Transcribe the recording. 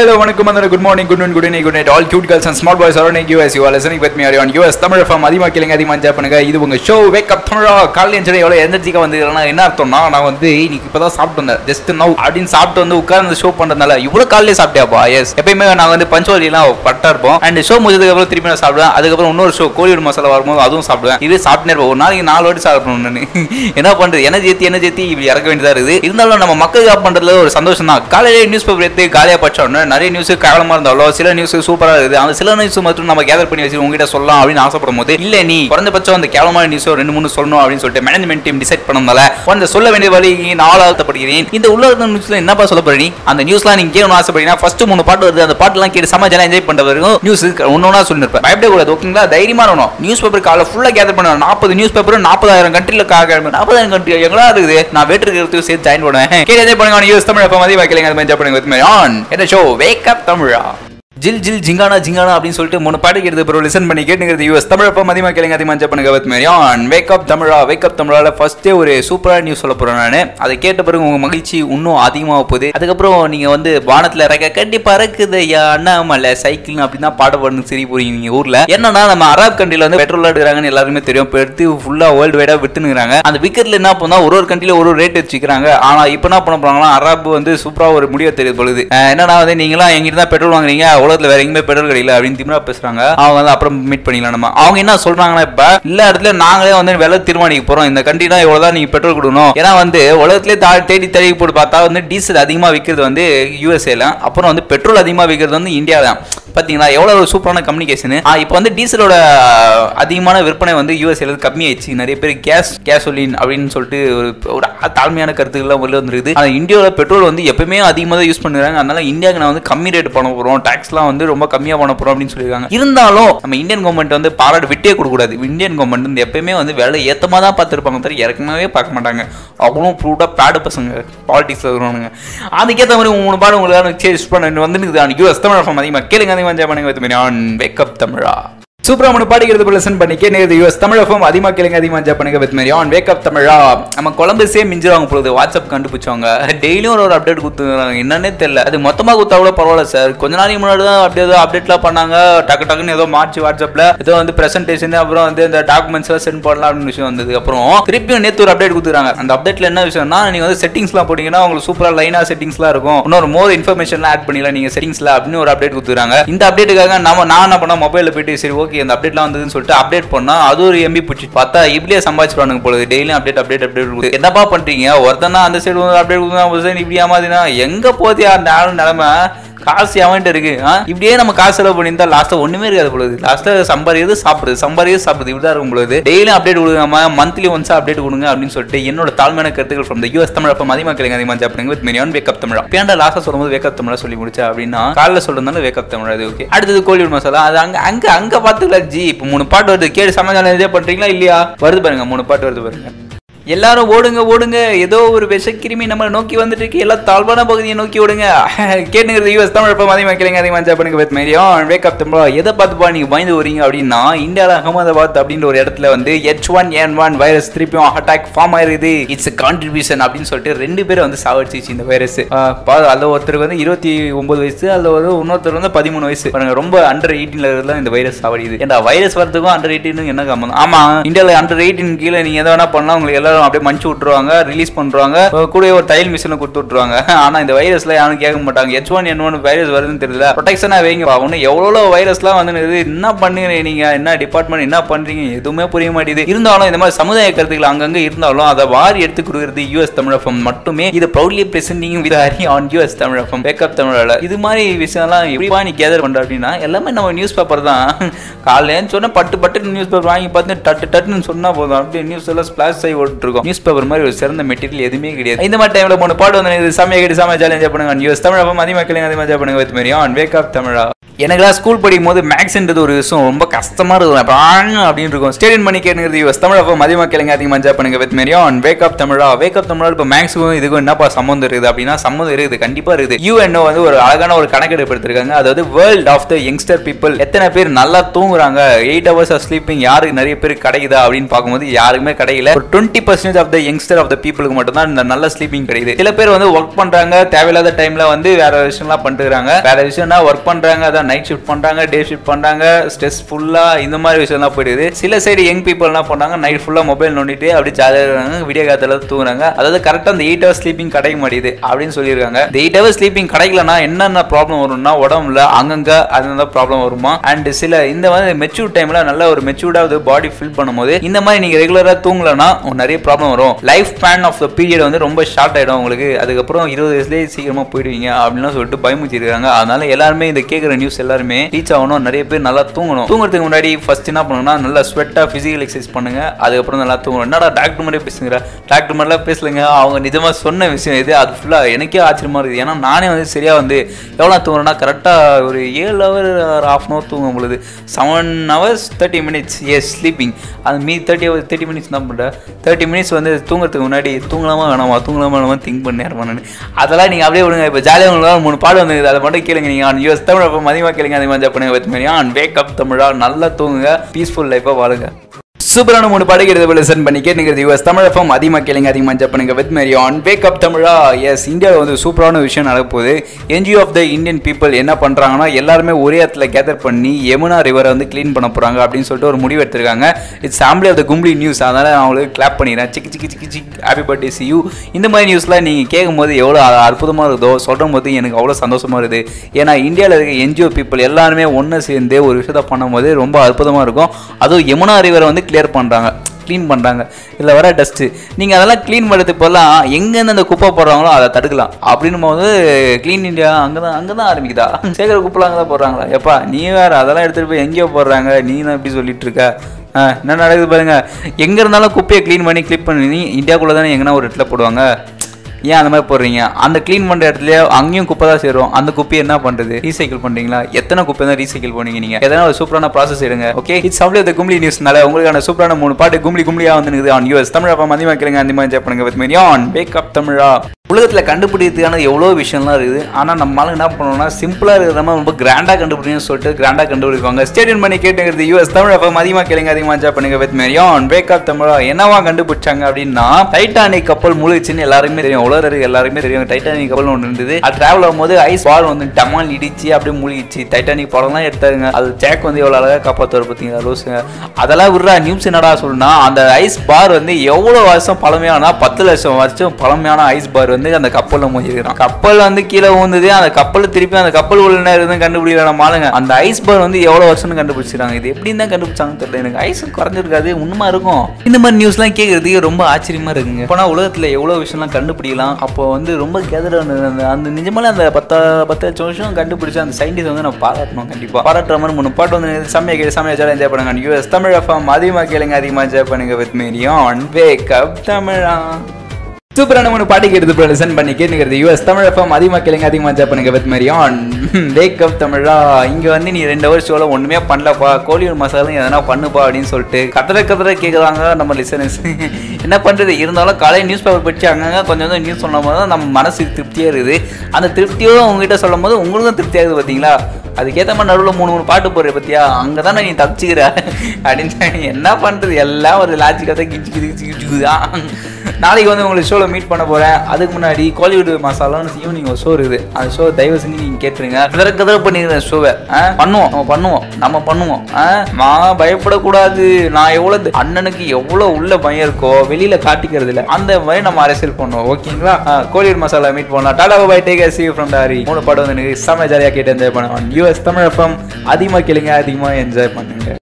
Hello வணக்கம். வந்து good morning good good good good good night, all cute girls and small boys around US. You are listening with me Tamil form அதிகமாக கேளுங்க அதிகமாக enjoy பண்ணுங்க. இது உங்க show wake up தமிழா காலையில் enjoy எவ்வளோ எனர்ஜிக்காக வந்து என்ன அர்த்தம்னா நான் வந்து இன்னைக்கு இப்பதான் சாப்பிட்டு வந்தேன். ஜஸ்ட் நவ் அப்படின்னு சாப்பிட்டு வந்து உட்கார்ந்து ஷோ பண்ணுறதுனால இவ்வளோ காலையிலே சாப்பிட்டியாப்பா? எஸ் எப்பயுமே நான் வந்து பஞ்சுவலிலாம் பட்டா இருப்போம். அண்ட் ஷோ முடிஞ்சதுக்கு அப்புறம் திருப்பி நான் சாப்பிடுவேன். அதுக்கப்புறம் இன்னொரு ஷோ கோழியோட மசாலா வரும்போது அதுவும் சாப்பிடுவேன். இது சாப்பிட்டே இருப்பேன் ஒரு நாளைக்கு நாலு வாட்டி சாப்பிடணும் என்ன பண்ணுறது என்ன ஏற்றி என்ன ஏற்றி இப்படி இறக்க வேண்டியதாக இருக்குது. இருந்தாலும் நம்ம மக்கள் ஜாப் பண்ணுறதுல ஒரு சந்தோஷம் தான் காலையில நியூஸ் பேப்பர் எடுத்து காலையாக படிச்சோன்னு நிறைய நியூஸ் கேவலமாக இருந்தாலும் சில நியூஸ் சூப்பரா இருக்குது. அந்த சில நியூஸ் மட்டும் நம்ம கேதர் பண்ணி வச்சு உங்ககிட்ட சொல்லலாம் அப்படின்னு ஆசைப்படும் போது இல்ல நீ குறைந்தபட்சம் அந்த கேவலமான நியூஸ் ரெண்டு மூணு சொல்லணும் அப்படின்னு சொல்லிட்டு மேனேஜ்மெண்ட் டீம் டிசைட் பண்ணதால அந்த சொல்ல வேண்டிய வழி நான் ஆழ்த்தப்படுகிறேன் இந்த உள்ள நியூஸ்ல என்னப்பா சொல்ல போறீ? அந்த நியூஸ்லாம் நீங்க கேட்கணும் ஆசைப்படுறீங்கன்னா ஃபர்ஸ்ட் மூணு பாட்டு வருது. அந்த பாட்டுலாம் கேட்டு சமாஜாலாம் என்ஜாய் பண்ற வரைக்கும் நியூஸ் ஒன்னொன்னா சொல்லிருப்பேன். பயப்பட கூடாது ஓகேங்களா தைரியமா இருக்கணும். நியூஸ் பேப்பர் காலை ஃபுல்லா கேதர் பண்ணுவேன் நாற்பது நியூஸ் பேப்பர் நாற்பதாயிரம் கண்ட்ரில நாற்பதாயிரம் கண்ட்ரி எங்களா இருக்குது? நான் வேற்றுக்கிறதுக்கு சேர்த்து ஜாயின் பண்ணுவேன். கேட்டு என்ஜாய் பண்ணுங்க யூஸ் தமிழ் அப்ப மதிய வைக்கலைங்க அது என்ஜாய் பண்ணுங்க என்ன ஷோ வேக் அப் தமிழா ஜில் ஜில் ஜிங்கானா ஜிங்கானா அப்படின்னு சொல்லிட்டு மூணு பாட்டு கேட்டு பிறகு லிசன் பண்ணி கேட்டுங்கிறது யூஎஸ் தமிழ் அப்போ மதியமாக கேளுங்க அதிகமாக என்ஜாய் பண்ணுங்க with Marian wake up Tamizha wake up தமிழால ஃபர்ஸ்டே ஒரு சூப்பரான நியூஸ் சொல்ல போகிறேன் நான். அதை கேட்ட பிறகு உங்கள் மகிழ்ச்சி இன்னும் அதிகமாக போகுது. அதுக்கப்புறம் நீங்கள் வந்து வானத்தில் இறக்க கண்டி பறக்குது ஐயா. அண்ணாமலை சைக்கிள் அப்படின்னு தான் பாட பாடணும் சரி போறீங்க நீங்கள் ஊரில். என்னன்னா நம்ம அரப் கண்ட்ரியில் வந்து பெட்ரோல் எடுக்கிறாங்கன்னு எல்லாருமே தெரியும். இப்போ எடுத்து ஃபுல்லாக வேர்ல்டு வைடாக விட்டுனுங்கிறாங்க அந்த விக்கெட்டில் என்ன பண்ணால் ஒரு ஒரு கண்ட்ரியில் ஒரு ஒரு ரேட் வச்சுக்கிறாங்க. ஆனால் இப்போ என்ன பண்ண போகிறாங்கன்னா அராப் வந்து சூப்பராக ஒரு முடிவை தெரியுது பொழுது என்னன்னா வந்து நீங்களாம் எங்கிட்ட தான் பெட்ரோல் வாங்குறீங்க உலகத்துல வேற எங்கேயுமே பெட்ரோல் கிடைக்கல அப்படின்னு திமிரா பேசுறாங்க. அவங்க வந்து அப்புறம் மீட் பண்ணிக்கலாம் நம்ம. அவங்க என்ன சொல்றாங்கன்னா இப்ப எல்லா இடத்துல நாங்களே வந்து விலை தீர்மானிக்க போறோம். இந்த கண்ட்ரி தான் இவ்வளவுதான் நீங்க பெட்ரோல் கொடுக்கணும். ஏன்னா வந்து உலகத்திலே தா தேடி தேடி போட்டு பார்த்தா வந்து டீசல் அதிகமா விற்கிறது வந்து யூஎஸ்ஏல அப்புறம் வந்து பெட்ரோல் அதிகமா விற்கிறது வந்து இந்தியா தான். பாத்தீங்களா? எவ்வளவு ஒரு சூப்பரான கம்யூனிகேஷன் இப்போ வந்து டீசலோட அதிகமான விற்பனை வந்து யூஎஸ்ஏல கம்மியாயிடுச்சு. நிறைய பேர் கேஸ் கேசோலின் அப்படின்னு சொல்லிட்டு ஒரு ஒரு தாழ்மையான கருத்துக்கள்லாம் வெளில வந்துருக்குது. ஆனால் இந்தியாவில் பெட்ரோல் வந்து எப்பவுமே அதிகமாக தான் யூஸ் பண்ணுறாங்க அதனால இந்தியாவுக்கு நான் வந்து கம்மி ரேட் பண்ண போகிறோம் டேக்ஸ்லாம் வந்து ரொம்ப கம்மியாக பண்ண போகிறோம் அப்படின்னு சொல்லியிருக்காங்க. இருந்தாலும் நம்ம இந்தியன் கவர்மெண்ட் வந்து பாராட்டு விட்டே கொடுக்கூடாது இந்தியன் கவர்மெண்ட் வந்து எப்பயுமே வந்து வேலை ஏற்றமாக தான் பார்த்துருப்பாங்க. தவிர இறக்கமாவே பார்க்க மாட்டாங்க. அவங்களும் ப்ரூவ்டாக பேடு பசங்க. பாலிடிக்ஸில் இருக்கிறவங்க அதுக்கேற்ற மாதிரி மூணு பாடம் உங்களுக்கு சேஸ் பண்ண வந்து யூஎஸ் தமிழ் அதிகமாக கேளுங்க. அதிகமாக பண்ணுங்க வித் மாதிரி ஆன் வெக்கப் தமிழா சூப்பராக மூணு போல லிசன் பண்ணிக்க. நேரது யூஎஸ் தமிழ் எஃப்எம் அதிகமாக கேளுங்க அதிகமாக என்ஜாய் பண்ணுங்க வித் மாதிரி ஆன் வேக்கப் தமிழா. நம்ம கொலம்பஸே மிஞ்சிருவாங்க பொழுது வாட்ஸ்அப் கண்டுபிடிச்சவங்க. டெய்லியும் ஒரு ஒரு அப்டேட் கொடுத்துருக்காங்க. என்னன்னே தெரியல. அது மொத்தமாக கொடுத்தா கூட பரவாயில்ல சார் கொஞ்ச நாளைக்கு முன்னாடி தான் அப்படியே ஏதோ அப்டேட்லாம் பண்ணாங்க. டக்கு டக்குன்னு ஏதோ மார்ச் வாட்ஸ்அப்பில் ஏதோ வந்து பிரசன்டேஷன் அப்புறம் வந்து இந்த டாக்குமெண்ட்ஸ் எல்லாம் சென்ட் பண்ணலாம் அப்படின்னு விஷயம் வந்தது அப்புறம் திருப்பியும் நேற்று ஒரு அப்டேட் கொடுத்துருக்காங்க. அந்த அப்டேட்ல என்ன விஷயம்னா நீங்க வந்து செட்டிங்ஸ்லாம் போட்டீங்கன்னா உங்களுக்கு சூப்பரா லைனா செட்டிங்ஸ்லாம் இருக்கும். இன்னொரு மோர் இன்ஃபர்மேஷன்லாம் ஆட் பண்ணிடலாம். நீங்க செட்டிங்ஸ்ல அப்படின்னு ஒரு அப்டேட் கொடுத்துருக்காங்க. இந்த அப்டேட்டுக்காக நம்ம நான் என்ன பண்ண மொபைலில் போயிட்டு சரி ஓகே இந்த அப்டேட்லாம் வந்ததுன்னு சொல்லிட்டு அப்டேட் பண்ணா அது ஒரு எம்பி பிடிச்சி பார்த்தா இப்படியே சம்பாதிச்சிருவானுங்க போல டெய்லியும் அப்டேட் அப்டேட் அப்டேட் என்னப்பா பண்றீங்க? ஒருத்தனா அந்த சைடு அப்டேட் கொடுத்தா இப்படி ஏமாதினா எங்க போதியா அந்த ஆள் நிலைமை. காசு அவன்ட்டு இருக்கு. இப்படியே நம்ம காசு செலவு பண்ணியிருந்தா லாஸ்ட்டா ஒண்ணுமே இருக்காது பொழுது. லாஸ்ட்டா சம்பாதிக்கிறது சாப்பிடுது சம்பாதிக்கிறது சாப்பிடுது இப்படிதான் இருக்கும் பொழுது. டெய்லியும் அப்டேட் கொடுக்காம மந்த்லி ஒன்ஸா அப்டேட் கொடுங்க அப்படின்னு சொல்லிட்டு என்னோட தாழ்மையான கருத்துக்கள் ஃப்ரம் த யூஎஸ் தமிழ் அப்ப அதிகமாக கேளுங்க அதிகமாக சாப்பிடுங்க வித் மினியான் வேக்கப் தமிழா பேண்டா லாஸ்ட்டாக சொல்லும்போது வேக்கப் தமிழா சொல்லி முடிச்சா அப்படின்னா காலைல சொல்றதுனால வேக்கப் தமிழா அது ஓகே அடுத்தது கோழிவுட் மசாலா அது அங்க அங்க அங்க பாத்துக்கலாம் ஜி. இப்போ மூணு பாட்டு வருது. கேடு சமாதானம் இதே பண்றீங்களா இல்லையா? வருது பாருங்க மூணு பாட்டு வருது பாருங்க. எல்லாரும் ஓடுங்க ஓடுங்க. ஏதோ ஒரு விஷக்கிருமி நம்மளை நோக்கி வந்துட்டு இருக்கு எல்லாம் தாழ்வான பகுதியை நோக்கி ஓடுங்க. கேட்டுங்கிறது யூஎஸ் தமிழ் இப்போ அதிகமாக கேளுங்க அதிகமாக என்ஜாய் பண்ணுங்க வித் வேக் அப் தம்பா எதை பார்த்துப்பா நீங்கள் பயந்து வரீங்க அப்படின்னா இந்தியாவில் அகமதாபாத் அப்படின்ற ஒரு இடத்துல வந்து H one N one virus திருப்பியும் அட்டாக் ஃபார்ம் ஆயிருது. இட்ஸ் கான்ட்ரிபியூஷன் அப்படின்னு சொல்லிட்டு ரெண்டு பேரும் வந்து சாவடிச்சிச்சு இந்த வைரஸ் அதில் ஒருத்தருக்கு வந்து இருபத்தி ஒன்பது வயசு அதில் ஒரு இன்னொருத்தர் வந்து பதிமூணு வயசு. ரொம்ப அண்டர் எயிட்டீன்ல இருந்தால் இந்த வைரஸ் சாவடிது ஏன்னா வைரஸ் வரதுக்கும் அண்டர் எயிட்டீனுக்கும் என்ன காரணம்? ஆமாம் இந்தியாவில் அண்டர் எயிட்டீன் கீழே நீங்கள் எதை வேணா பண்ணலாம். உங்களுக்கு எல்லாரும் அப்படியே மன்ச்சு விட்டுருவாங்க ரிலீஸ் பண்ணுறாங்க கூட ஒரு தையல் மிஷினை கொடுத்து விட்டுருவாங்க. ஆனா இந்த வைரஸ்ல யாரும் கேட்க மாட்டாங்க. H one N one virus வருதுன்னு தெரியல. ப்ரொடெக்ஷனா வைங்க எவ்வளவு எவ்வளோ வைரஸ்லாம் வந்து என்ன பண்ணுங்க நீங்க? என்ன டிபார்ட்மெண்ட் என்ன பண்றீங்க? எதுவுமே புரிய மாட்டேங்குது. இருந்தாலும் இந்த மாதிரி சமுதாய கருத்துக்கள் அங்கங்க இருந்தாலும் அதை வாரி எடுத்து கொடுக்குறது யூஎஸ் தமிழகம் மட்டுமே. இது proudly presenting with Hari on US Tamilagam back up தமிழால இது மாதிரி விஷயம்லாம் எப்படிப்பா நீ கேதர் பண்ற அப்படின்னா எல்லாமே நம்ம நியூஸ் பேப்பர் தான். காலையில சொன்னா பட்டு பட்டு நியூஸ் பேப்பர் வாங்கி பார்த்து டட்டு டட்டுன்னு சொன்னா போதும். அப்படியே நியூஸ் எல்லாம் ஸ்பிளாஷ் ஆகி இருக்கும் நியூஸ் பேப்பர் மாதிரி ஒரு சிறந்த மெட்டீரியல் எதுவுமே கிடையாது. இந்த மாதிரி டைம்ல மூணு பாட்டு வந்து இது கட்டி கேட்டு சமய சேலஞ்ச் பண்ணுங்க. நியூஸ் தமிழகம் மக்களையும் கேளுங்க அதிகமாக பண்ணுங்க. வித் மாரியா ஆன் வேக் ஆஃப் தமிழா. எனக்குலாம் ஸ்கூல் படிக்கும் போது மேக்ஸ்ன்றது ஒரு விஷயம் ரொம்ப கஷ்டமா இருக்கும் அப்படின்னு இருக்கும். ஸ்டேடியம் பண்ணி கேட்டுங்கிறது யூஎஸ் தமிழ் அப்போ மதியமா கேளுங்க அதிகமாக மஞ்சா பண்ணுங்க. வித் மேரியும் வேக் ஆஃப் தமிழா. வேக் ஆஃப் தமிழா இப்போ மேக்ஸுக்கும் இதுக்கும் என்னப்பா சம்மந்தம் இருக்குது அப்படின்னா சம்மந்தம் இருக்குது கண்டிப்பா இருக்குது. யூஎன்ஓ வந்து ஒரு அழகான ஒரு கணக்கெடுப்பு எடுத்திருக்காங்க அதாவது world of the youngster people எத்தனை பேர் நல்லா தூங்குறாங்க? எயிட் ஹவர்ஸ் ஆஃப் ஸ்லீப்பிங் யாருக்கு நிறைய பேர் கிடைக்குதா அப்படின்னு பார்க்கும்போது யாருக்குமே கிடைக்கல. ஒரு twenty percentage of the youngster of the பீப்புளுக்கு மட்டும் தான் இந்த நல்ல ஸ்லீப்பிங் கிடைக்குது. சில பேர் வந்து ஒர்க் பண்றாங்க தேவையில்லாத டைம்ல வந்து வேற விஷயம்லாம் பண்ணிட்டு இருக்காங்க வேற விஷயம்னா ஒர்க் பண்றாங்க அதான் நைட் ஷிஃப்ட் பண்றாங்க டே ஷிஃப்ட் பண்றாங்க ஸ்ட்ரெஸ் ஃபுல்லா இந்த மாதிரி விஷயம்லாம் போயிடுது. சில சைடு யங் பீப்புள் என்ன பண்ணாங்க நைட் ஃபுல்லா மொபைல் நோண்டிட்டு அப்படி ஜாலியாக இருக்காங்க விடிய காலத்துல தூங்குறாங்க. அதாவது கரெக்டாக அந்த எயிட் ஹவர்ஸ் ஸ்லீப்பிங் கிடைக்க மாட்டேங்குது அப்படின்னு சொல்லியிருக்காங்க. இந்த எயிட் ஹவர்ஸ் ஸ்லீப்பிங் கிடைக்கலனா என்னென்ன ப்ராப்ளம் வரும்னா உடம்புல அங்கங்க அந்த ப்ராப்ளம் வருமா? அண்ட் சில இந்த மாதிரி மெச்சூர் டைம்ல நல்ல ஒரு மெச்சூர்டாவது பாடி ஃபில் பண்ணும்போது இந்த மாதிரி நீங்க ரெகுலரா தூங்கலனா நிறைய ப்ராப்ளம் வரும். Life span of the period வந்து ரொம்ப ஷார்ட் ஆகிடும் உங்களுக்கு. அதுக்கப்புறம் இருபது வயசுலேயே சீக்கிரமாக போயிடுவீங்க அப்படின்னு சொல்லிட்டு பயமுச்சிருக்காங்க அதனால எல்லாருமே இந்த கேட்குற நியூஸ் எல்லாருமே ரீச் ஆகணும். நிறைய பேர் நல்லா தூங்கணும். தூங்குறதுக்கு முன்னாடி ஃபர்ஸ்ட் என்ன பண்ணணும்னா நல்லா ஸ்வெட்டாக ஃபிசிக்கல் எக்ஸசைஸ் பண்ணுங்க. அதுக்கப்புறம் நல்லா தூங்கணும். என்னடா டாக்டர் மாதிரியே பேசுங்கிற டாக்டர் மாதிரிலாம் பேசலங்க. அவங்க நிஜமாக சொன்ன விஷயம் இது. அது ஃபுல்லாக எனக்கே ஆச்சரியமா இருக்குது. ஏன்னா நானே வந்து சரியாக வந்து எவ்வளோ தூங்குறேன்னா கரெக்டாக ஒரு ஏழு ஹவர் ஆஃப் அன் ஹவர் தூங்கும் பொழுது. Seven hours thirty minutes as sleeping அது me thirty hour thirty minutes தான் பண்ணுறேன் தேர்ட்டி மினிட்ஸ் வந்து தூங்குறதுக்கு முன்னாடி தூங்கலாமா வேணாமா தூங்கலாமா வேணாமா திங்க் பண்ணி நேரம் அதெல்லாம் நீங்கள் அப்படியே விடுங்க. இப்போ ஜாலியாக உங்களுக்கு மூணு பாடு வந்து அதை மட்டும் கேளுங்க நீங்கள் யூஎஸ் தமிழ் அப்போ மதியமாக கேளுங்க. அதே மாதிரி பண்ணுங்க. வித் மாதிரி ஆன் வேக் அப் தமிழா. நல்லா தூங்குங்க. பீஸ்ஃபுல் லைஃபாக வாழுங்க. சூப்பரான மூணு பாடுகிறது லிசன் பண்ணி கேட்டுங்கிறது யூஎஸ் தமிழகம் அதிகமாக கேளுங்க அதிகமாக என்ஜாய் பண்ணுங்க. With Mary on wake up Tamizha? Yes இந்தியாவில் வந்து சூப்பரான விஷயம் நடப்போகுது NGO of the Indian people என்ன பண்ணுறாங்கன்னா எல்லாருமே ஒரே இடத்துல கேதர் பண்ணி யமுனா ரிவரை வந்து க்ளீன் பண்ண போகிறாங்க அப்படின்னு சொல்லிட்டு ஒரு முடிவு எடுத்திருக்காங்க. இட்ஸ் ஃபேமிலி ஆஃப் த கும்ப்ளி நியூஸ் அதனால் நான் அவங்களுக்கு கிளாப் பண்ணிடுறேன். சிக்கி சிக்கி சிக்கி சிக் ஹாப்பி பர்த்டே சி யூ இந்த மாதிரி நியூஸ்லாம் நீங்கள் கேட்கும்போது எவ்வளோ அற்புதமாக இருக்குதோ சொல்கிற போது எனக்கு அவ்வளோ சந்தோஷமாக இருக்குது. ஏன்னா இந்தியாவில் இருக்க என்ஜிஓ பீப்புள் எல்லாருமே ஒன்று சேர்ந்து ஒரு விஷயத்தை பண்ணும்போது ரொம்ப அற்புதமாக இருக்கும். அதுவும் யமுனா ரிவரை வந்து கிளியர் பண்ணுறாங்க க்ளீன் பண்ணுறாங்க இதில் வர டஸ்ட்டு நீங்கள் அதெல்லாம் க்ளீன் பண்ணுறதுக்கு போகலாம் எங்கேருந்து அந்த குப்பை போடுறாங்களோ அதை தடுக்கலாம். அப்படின்னும் போது க்ளீன் இந்தியா அங்கே தான் அங்கே தான் ஆரம்பிக்குதா? சேர்க்குற குப்பைலாம் அங்கே தான் போடுறாங்களா? எப்பா நீ வேறு அதெல்லாம் எடுத்துகிட்டு போய் எங்கேயோ போடுறாங்க. நீ தான் இப்படி சொல்லிட்டு இருக்க. ஆ என்ன நடக்குது பாருங்க. எங்கே இருந்தாலும் குப்பையை க்ளீன் பண்ணி கிளிப் பண்ணி இந்தியாக்குள்ளே தானே எங்கன்னா ஒரு இடத்துல போடுவாங்க? ஏன் அந்த மாதிரி போடுறீங்க? அந்த க்ளீன் பண்ணுற இடத்துல அங்கேயும் குப்பை தான் சேரும். அந்த குப்பையை என்ன பண்ணுறது ரீசைக்கிள் பண்ணுறீங்களா எத்தனை குப்பை தான் ரீசைக்கிள் பண்ணீங்க நீங்கள் எதனா ஒரு சூப்பரான ப்ராசஸ் எடுங்க ஓகே இட்ஸ் அவ்வளோ இந்த கும்ளி நியூஸ்னால உங்களுக்கான சூப்பரான மூணு பாட்டு கும்ளி கும்ளியாக வந்து ஆன் யூஎஸ் தமிழ் அப்பா மதியமாக கேளுங்க அந்த மாதிரி பண்ணுங்க with mean on wake up Tamizha உலகத்தில் கண்டுபிடிக்கிறதுக்கான எவ்வளோ விஷயம்லாம் இருக்குது. ஆனால் நம்மளால என்ன பண்ணணும்னா சிம்பிளாக இருக்கிற மாதிரி ரொம்ப கிராண்டாக கண்டுபிடிக்கணும்னு சொல்லிட்டு கிராண்டாக கண்டுபிடிப்பாங்க. ஸ்டேடியம் பண்ணி கேட்டுங்கிறது யூஎஸ் தமிழ் அப்போ அதிகமாக கேளுங்க அதிகமாக என்ஜாய் பண்ணுங்க வித் மேரியான் வேக் தமிழா என்னவா கண்டுபிடிச்சாங்க அப்படின்னா டைட்டானிக் கப்பல் முழுச்சுன்னு எல்லாருமே தெரியும். உலக எல்லாருமே தெரியும். டைட்டானிக் கப்பல் ஒன்று இருந்தது. அது டிராவல் ஆகும்போது ஐஸ் பால் வந்து டமால் இடிச்சு அப்படியே மூழ்கிச்சு டைட்டானிக் படம்லாம் எடுத்தாருங்க. அது ஜேக் வந்து எவ்வளோ அழகாக காப்பாற்றுவார் பார்த்தீங்களா ரோஸுங்க அதெல்லாம் விடுறா நியூஸ் என்னடா சொல்லுனா அந்த ஐஸ் பார் வந்து எவ்வளோ வருஷம் பழமையானா பத்து லட்சம் வருஷம் பழமையான ஐஸ் பார் வந்து அந்த கப்பலில் மோதிருக்கிறான் கப்பல் வந்து கீழே ஊந்துது அந்த கப்பல் திருப்பி அந்த கப்பல் உள்ள இருந்து கண்டுபிடிக்கிற ஆளுங்க அந்த ஐஸ் பார் வந்து எவ்வளோ வருஷம்னு கண்டுபிடிச்சிருக்காங்க. இது எப்படி தான் கண்டுபிடிச்சாங்கன்னு தெரியல. எனக்கு ஐஸ் குறைஞ்சிருக்காது உண்மை இருக்கும். இந்த மாதிரி நியூஸ்லாம் கேட்கறதுக்கு ரொம்ப ஆச்சரியமா இருக்குங்க. இப்போனா உலகத்தில் எவ்வளோ விஷயம்லாம் கண்டுபிடிக்கலாம். அப்போ வந்து ரொம்ப கேதர் அந்த அந்த நிஜமாலே அந்த பத்தா பத்து லட்சம் வருஷம் கண்டுபிடிச்ச அந்த சயின்டிஸ்ட் வந்து நான் பாராட்டணும் கண்டிப்பாக பாராட்டுற மாதிரி மூணு பாட்டு வந்து செம்மையாக கேட்டு செம்மையாக ஜாலியாக என்ஜாய் பண்ணுங்க. யூஎஸ் தமிழ் எஃப்எம் அதிகமாக கேளுங்க அதிகமாக என்ஜாய் பண்ணுங்க வித் மீரியான் வேக் அப் தமிழா. சூப்பரான ஒன்று பாட்டு கேட்டு லிசன் பண்ணி கேட்டுக்கிறது. யூஎஸ் தமிழ் எஃப்எம் அதிகமாக கேளுங்க அதிகமாக என்ஜாய் பண்ணுங்க வித் மாதிரியான் வேக் அப் தமிழா இங்கே வந்து நீ ரெண்டு வருஷம் ஷோவில் ஒன்றுமே பண்ணலப்பா. கோழியூர் மசாலும் எதனா பண்ணுப்பா அப்படின்னு சொல்லிட்டு கதற கதற கேட்குறாங்க நம்ம லிசனர்ஸ் என்ன பண்ணுறது இருந்தாலும் காலையில் நியூஸ் பேப்பர் படிச்சு அங்கங்கே கொஞ்சம் கொஞ்சம் நியூஸ் சொல்லும் போது தான் நம்ம மனசுக்கு திருப்தியாக இருக்குது. அந்த திருப்தியோடு உங்ககிட்ட சொல்லும் போது உங்களுக்கும் திருப்தியாகுது பார்த்தீங்களா அதுக்கேற்ற மாதிரி நடுவில் மூணு மூணு பாட்டு போடுற பத்தியா? அங்கே தானே நீ தப்பிச்சுக்கிற. அப்படின்னு என்ன பண்ணுறது எல்லாம் ஒரு லாஜிக்காக தான் கிச்சு கிச்சு கிச்சு தான் நாளைக்கு வந்து உங்களுக்கு ஷோவில் மீட் பண்ண போகிறேன் அதுக்கு முன்னாடி கோலிவுட் மசாலான்னு ஈவினிங் ஒரு ஷோ இருக்குது. அந்த ஷோ தயவு செஞ்சு நீங்கள் கேட்டுருங்க. கதற கதற பண்ணிக்கிறேன் ஷோவை பண்ணுவோம். நம்ம பண்ணுவோம். நம்ம பண்ணுவோம். நான் பயப்படக்கூடாது. நான் எவ்வளோ அண்ணனுக்கு எவ்வளோ உள்ள பயம் இருக்கோ வெளியில் காட்டிக்கிறது இல்லை. அந்த மாதிரி நம்ம அரசியல் பண்ணுவோம். ஓகேங்களா? கோலிவுட் மசாலா மீட் பண்ணலாம். Ta-ta bye take see from டாரி. மூணு படம் வந்து எனக்கு செம்ம ஜாலியாக கேட்டு என்ஜாய் பண்ணுவேன். யூ தமிழ் எஃப்எம் அதிகமாக கேளுங்க அதிகமாக என்ஜாய் பண்ணுங்க.